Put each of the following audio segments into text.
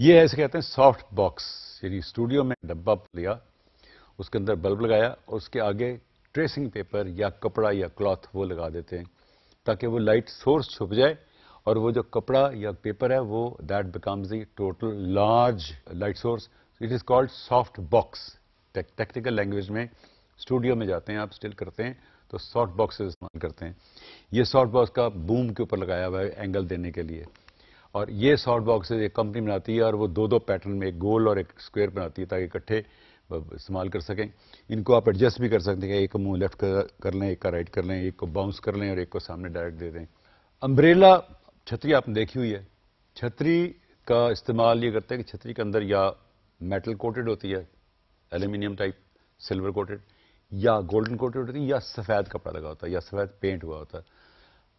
ये है ऐसे कहते हैं सॉफ्ट बॉक्स यानी स्टूडियो में डब्बा लिया, उसके अंदर बल्ब लगाया, और उसके आगे ट्रेसिंग पेपर या कपड़ा या क्लॉथ वो लगा देते हैं, ताकि वो लाइट सोर्स छुप जाए, और वो जो कपड़ा या पेपर है, वो that becomes the total large light source it is called soft box technical language में स्टूडियो में जाते हैं, आप स्टिल करते हैं तो सॉफ्ट बॉक्स इस्तेमाल करते हैं। ये सॉफ्ट बॉक्स का बूम के ऊपर लगाया हुआ है एंगल देने के लिए। और ये सॉफ्ट बॉक्स एक कंपनी बनाती है और वो दो दो पैटर्न में एक गोल और एक स्क्वायर बनाती है ताकि इकट्ठे इस्तेमाल कर सकें। इनको आप एडजस्ट भी कर सकते हैं। एक को मुँह लेफ़्ट कर लें, एक का राइट कर लें, एक को बाउंस कर लें और एक को सामने डायरेक्ट दे दें। अम्ब्रेला छतरी आपने देखी हुई है। छतरी का इस्तेमाल ये करते हैं कि छतरी के अंदर या मेटल कोटेड होती है एल्यूमिनियम टाइप सिल्वर कोटेड या गोल्डन कोटेड होती है, या सफ़ेद कपड़ा लगा होता है, या सफ़ेद पेंट हुआ होता है।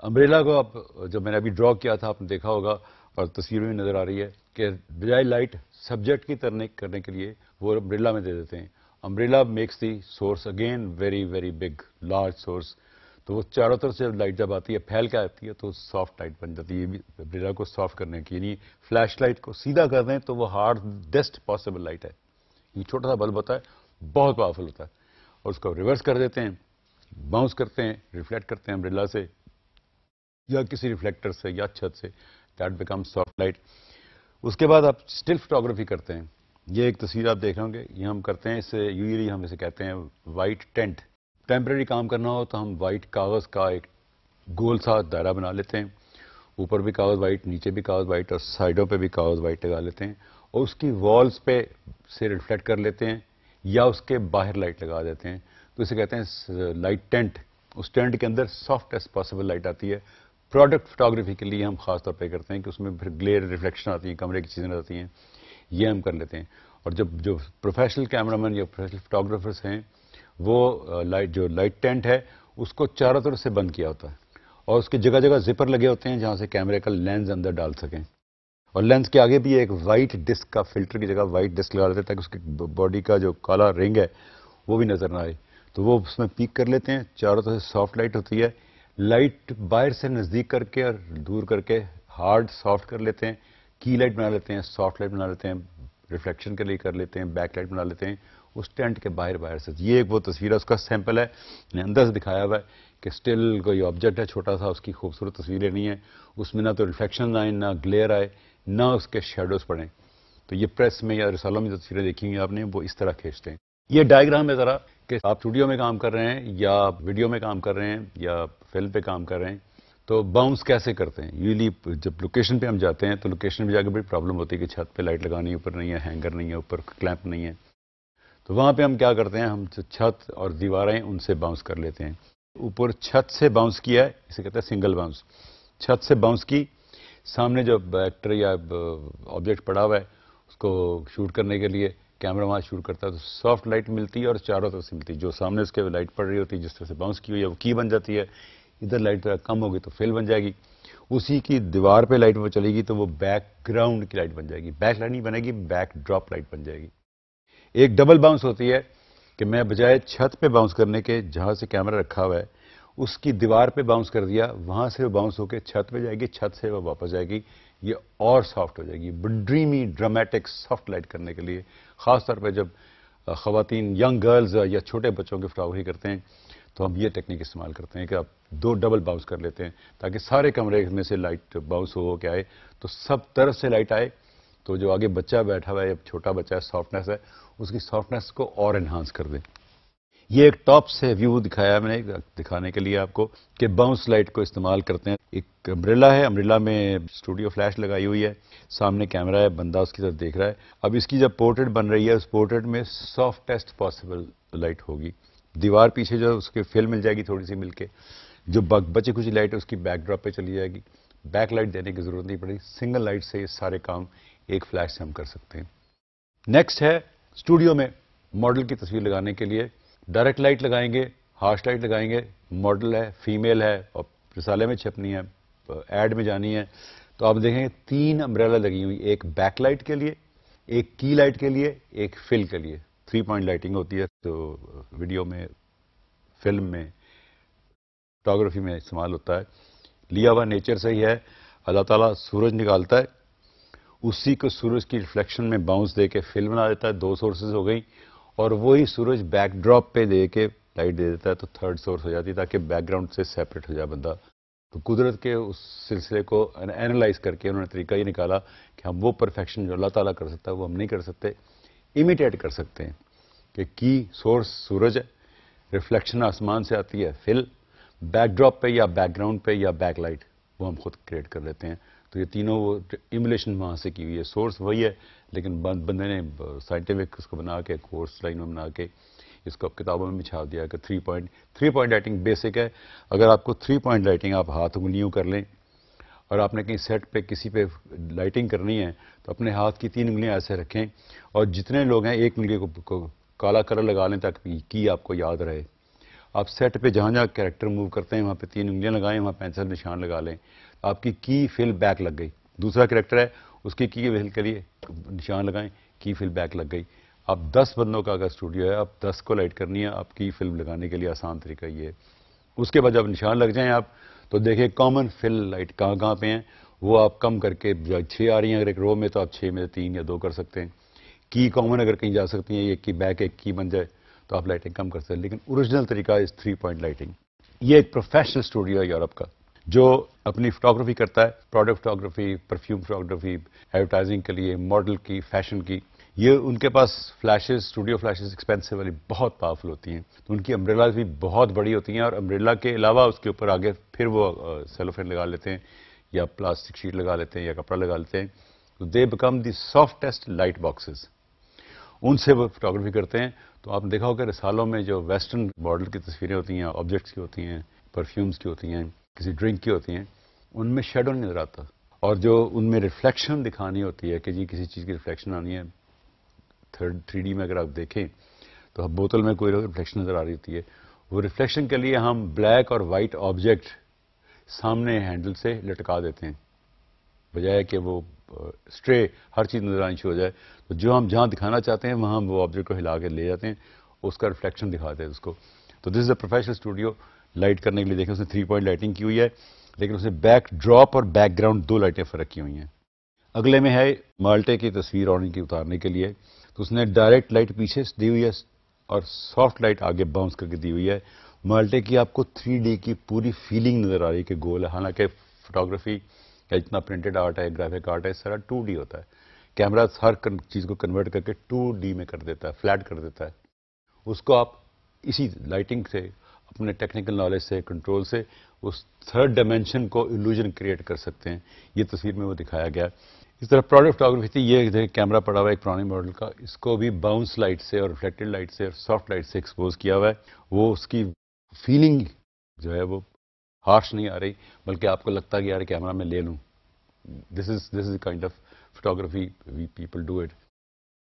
अम्ब्रेला को आप, जब मैंने अभी ड्रॉ किया था, आपने देखा होगा और तस्वीर में नज़र आ रही है कि बजाय लाइट सब्जेक्ट की तरह करने के लिए वो अम्ब्रेला में दे देते हैं। Umbrella makes the source again very very big large source तो वो चारों तरफ़ से लाइट जब आती है, फैल के आती है तो सॉफ्ट लाइट बन जाती है। ये अम्ब्रेला को सॉफ्ट करने की यानी फ्लैश लाइट को सीधा कर दें तो वो हार्डेस्ट पॉसिबल लाइट है। ये छोटा सा बल्ब होता है, बहुत पावरफुल होता है। और उसको रिवर्स कर देते हैं बाउंस करते हैं रिफ्लेक्ट करते हैं अम्ब्रेला से, या किसी रिफ्लेक्टर से, या छत से। दैट बिकम सॉफ्ट लाइट उसके बाद आप स्टिल फोटोग्राफी करते हैं। ये एक तस्वीर आप देख रहे होंगे। ये हम करते हैं इससे यूजली हम इसे कहते हैं वाइट टेंट टेम्प्रेरी काम करना हो तो हम वाइट कागज़ का एक गोल सा दायरा बना लेते हैं। ऊपर भी कागज़ वाइट नीचे भी कागज़ वाइट और साइडों पे भी कागज़ वाइट लगा लेते हैं और उसकी वॉल्स पे से रिफ्लेक्ट कर लेते हैं या उसके बाहर लाइट लगा देते हैं। तो इसे कहते हैं लाइट टेंट उस टेंट के अंदर सॉफ्ट एज पॉसिबल लाइट आती है। प्रोडक्ट फोटोग्राफी के लिए हम खास तौर पे करते हैं कि उसमें फिर ग्लेयर रिफ्लेक्शन आती है, कमरे की चीज़ें आती हैं, ये हम कर लेते हैं। और जब, जो प्रोफेशनल कैमरामैन या प्रोफेशनल फोटोग्राफर्स हैं, वो लाइट जो लाइट टेंट है, उसको चारों तरफ़ से बंद किया होता है। और उसकी जगह जगह जिपर लगे होते हैं, जहाँ से कैमरे का लेंस अंदर डाल सकें। और लेंस के आगे भी एक वाइट डिस्क का फ़िल्टर की जगह वाइट डिस्क लगा देते हैं, ताकि उसकी बॉडी का जो काला रिंग है, वो भी नज़र ना आए। तो वो उसमें पीक कर लेते हैं, चारों तरफ़ से सॉफ्ट लाइट होती है लाइट बाहर से नज़दीक करके और दूर करके हार्ड सॉफ्ट कर लेते हैं, की लाइट बना लेते हैं, सॉफ्ट लाइट बना लेते हैं, रिफ्लेक्शन के लिए कर लेते हैं, बैक लाइट बना लेते हैं, उस टेंट के बाहर बाहर से। ये एक वो तस्वीर है, उसका सैंपल है अंदर से दिखाया हुआ है कि स्टिल कोई ऑब्जेक्ट है, छोटा सा, उसकी खूबसूरत तस्वीरें नहीं है। उसमें ना तो रिफ्लेक्शन आए, ना ग्लेयर आए, ना उसके शेडोज पड़े। तो ये प्रेस में या रिसालों में जो तस्वीरें देखेंगे आपने, वो इस तरह खींचते हैं। ये डायग्राम है ज़रा, कि आप स्टूडियो में काम कर रहे हैं या वीडियो में काम कर रहे हैं या फ़िल्म पे काम कर रहे हैं तो बाउंस कैसे करते हैं? यूजली जब लोकेशन पे हम जाते हैं तो लोकेशन पे जाकर बड़ी प्रॉब्लम होती है कि छत पे लाइट लगानी ऊपर नहीं है हैंगर नहीं है, ऊपर क्लैंप नहीं है। तो वहाँ पे हम क्या करते हैं? हम छत और दीवारें उनसे बाउंस कर लेते हैं। ऊपर छत से बाउंस किया है, इसे कहते हैं सिंगल बाउंस छत से बाउंस की, सामने जो एक्टर या ऑब्जेक्ट पड़ा हुआ है उसको शूट करने के लिए, कैमरा वहाँ शूट करता है तो सॉफ्ट लाइट मिलती है और चारों तरफ़ से मिलती है। जो सामने उसके लाइट पड़ रही होती है, जिस तरह से बाउंस की हुई है, वो की बन जाती है। इधर लाइट थोड़ा कम होगी तो फेल बन जाएगी। उसी की दीवार पे लाइट वो चलेगी तो वो बैकग्राउंड की लाइट बन जाएगी। बैक लाइट नहीं बनेगी बैक ड्रॉप लाइट बन जाएगी। एक डबल बाउंस होती है कि मैं बजाय छत पे बाउंस करने के, जहाँ से कैमरा रखा हुआ है, उसकी दीवार पे बाउंस कर दिया, वहाँ से वो बाउंस होकर छत पे जाएगी, छत से वो वापस जाएगी। ये और सॉफ्ट हो जाएगी। ड्रीमी ड्रामेटिक सॉफ्ट लाइट करने के लिए ख़ास तौर पर जब ख़वातीन यंग गर्ल्स या छोटे बच्चों की फोटोग्राफी करते हैं तो हम ये टेक्निक इस्तेमाल करते हैं कि आप दो डबल बाउंस कर लेते हैं, ताकि सारे कमरे में से लाइट बाउंस हो के आए तो सब तरफ़ से लाइट आए तो जो आगे बच्चा बैठा हुआ है, या छोटा बच्चा है सॉफ्टनेस है, उसकी सॉफ्टनेस को और इन्हांस कर दें। ये एक टॉप से व्यू दिखाया मैंने, दिखाने के लिए आपको कि बाउंस लाइट को इस्तेमाल करते हैं। एक अम्ब्रेला है अम्ब्रेला में स्टूडियो फ्लैश लगाई हुई है, सामने कैमरा है, बंदा उसकी तरफ़ देख रहा है। अब इसकी जब पोर्ट्रेट बन रही है, उस पोर्ट्रेट में सॉफ्टेस्ट पॉसिबल लाइट होगी। दीवार पीछे जो उसके फिल मिल जाएगी थोड़ी सी मिलके। जो बचे कुछ लाइट है, उसकी बैकड्रॉप पे चली जाएगी। बैक लाइट देने की ज़रूरत नहीं पड़ेगी सिंगल लाइट से ये सारे काम एक फ्लैश से हम कर सकते हैं। नेक्स्ट है स्टूडियो में मॉडल की तस्वीर लगाने के लिए। डायरेक्ट लाइट लगाएँगे, हार्श लाइट लगाएँगे, मॉडल है, फीमेल है, और रिसाले में छपनी है एड में जानी है। तो आप देखेंगे तीन अम्ब्रेला लगी हुई, एक बैक लाइट के लिए, एक की लाइट के लिए, एक फिल के लिए। थ्री पॉइंट लाइटिंग होती है तो वीडियो में फ़िल्म में फोटोग्राफी में इस्तेमाल होता है। लिया हुआ नेचर से ही है अल्लाह ताला सूरज निकालता है, उसी को सूरज की रिफ्लेक्शन में बाउंस दे के फिल बना देता है, दो सोर्सेज हो गई और वही सूरज बैकड्रॉप पे दे के लाइट दे देता है तो थर्ड सोर्स हो जाती है, ताकि बैकग्राउंड से सेपरेट हो जाए बंदा। तो कुदरत के उस सिलसिले को एनालाइज करके उन्होंने तरीका ये निकाला कि हम वो परफेक्शन जो अल्लाह ताला कर सकता है, वो हम नहीं कर सकते। इमिटेट कर सकते हैं कि की सोर्स सूरज है रिफ्लेक्शन आसमान से आती है फिल बैकड्रॉप पे या बैकग्राउंड पे या बैकलाइट वो हम खुद क्रिएट कर लेते हैं। तो ये तीनों वो इमुलेशन वहाँ से की हुई है। सोर्स वही है लेकिन बंदे ने साइंटिफिक उसको बना के कोर्स लाइन में बना के इसको किताबों में छाप दिया कि three point three point lighting basic है। अगर आपको थ्री पॉइंट लाइटिंग आप हाथ उंगलियों कर लें और आपने कहीं सेट पे किसी पे लाइटिंग करनी है तो अपने हाथ की तीन उंगलियाँ ऐसे रखें और जितने लोग हैं एक उंगली को, को काला कलर लगा लें ताकि की आपको याद रहे। आप सेट पे जहाँ जहाँ कैरेक्टर मूव करते हैं, वहाँ पे तीन उंगलियाँ लगाएँ, वहाँ पेंसिल निशान लगा लें आपकी की फिल बैक लग गई। दूसरा कैरेक्टर है, उसकी की फिल के लिए निशान लगाएँ की फिल बैक लग गई। अब 10 बंदों का अगर स्टूडियो है आप 10 को लाइट करनी है आपकी फ़िल्म लगाने के लिए आसान तरीका ये है। उसके बाद जब निशान लग जाएँ आप तो देखिए कॉमन फिल लाइट कहाँ कहाँ पे हैं, वो आप कम करके छः आ रही हैं अगर एक रो में तो आप छः में तीन या दो कर सकते हैं। की कॉमन अगर कहीं जा सकती हैं, एक की बैक एक की बन जाए तो आप लाइटिंग कम कर सकते हैं। लेकिन ओरिजिनल तरीका इस थ्री पॉइंट लाइटिंग ये एक प्रोफेशनल स्टूडियो है यूरोप का, जो अपनी फोटोग्राफी करता है। Product photography perfume photography advertising के लिए मॉडल की फ़ैशन की। ये उनके पास फ्लैशेस स्टूडियो फ्लैशेस एक्सपेंसिव वाली बहुत पावरफुल होती हैं। तो उनकी अम्ब्रेला भी बहुत बड़ी होती हैं और अम्ब्रेला के अलावा उसके ऊपर आगे फिर वो सेलोफेन लगा लेते हैं या प्लास्टिक शीट लगा लेते हैं या कपड़ा लगा लेते हैं। तो they become the softest light boxes उनसे वो फोटोग्राफी करते हैं। तो आपने देखा होगा रिसालों में जो वेस्टर्न मॉडल की तस्वीरें होती हैं, ऑब्जेक्ट्स की होती हैं, परफ्यूम्स की होती हैं, किसी ड्रिंक की होती हैं, उनमें शेडो नहीं नज़र आता। और जो उनमें रिफ्लेक्शन दिखानी होती है कि जी किसी चीज़ की रिफ्लेक्शन आनी है, थर्ड, थ्री में अगर आप देखें तो बोतल में कोई रिफ्लेक्शन नज़र आ रही होती है। वो रिफ्लेक्शन के लिए हम ब्लैक और वाइट ऑब्जेक्ट सामने हैंडल से लटका देते हैं, बजाय कि वो स्ट्रे, हर चीज़ नज़र आनी शुरू हो जाए। तो जो हम जहाँ दिखाना चाहते हैं, वहाँ हम वो ऑब्जेक्ट को हिला के ले जाते हैं, उसका रिफ्लेक्शन दिखाते हैं उसको। तो this is a professional studio light करने के लिए देखें, उसने थ्री पॉइंट लाइटिंग की हुई है, लेकिन उसने बैक ड्रॉप और बैकग्राउंड दो लाइटें फ़र्क की हुई हैं। अगले में है माल्टे की तस्वीर और इनकी उतारने के लिए। तो उसने डायरेक्ट लाइट पीछे दी हुई है और सॉफ्ट लाइट आगे बाउंस करके दी हुई है। माल्टे की आपको थ्री की पूरी फीलिंग नज़र आ रही है कि गोल है। हालाँकि फोटोग्राफी या जितना प्रिंटेड आर्ट है ग्राफिक आर्ट है, सारा टू होता है। कैमरा हर चीज़ को कन्वर्ट करके टू में कर देता है फ्लैट कर देता है। उसको आप इसी लाइटिंग से, अपने टेक्निकल नॉलेज से कंट्रोल से, उस थर्ड डायमेंशन को इल्यूजन क्रिएट कर सकते हैं। ये तस्वीर में वो दिखाया गया। इस तरह प्रोडक्ट फोटोग्राफी थी। ये कैमरा पड़ा हुआ है, एक पुराने मॉडल का। इसको भी बाउंस लाइट से और रिफ्लेक्टेड लाइट से और सॉफ्ट लाइट से एक्सपोज किया हुआ है। वो उसकी फीलिंग जो है वो हार्श नहीं आ रही, बल्कि आपको लगता है कि यार, कैमरा मैं ले लूँ। This is this is kind of photography we people do it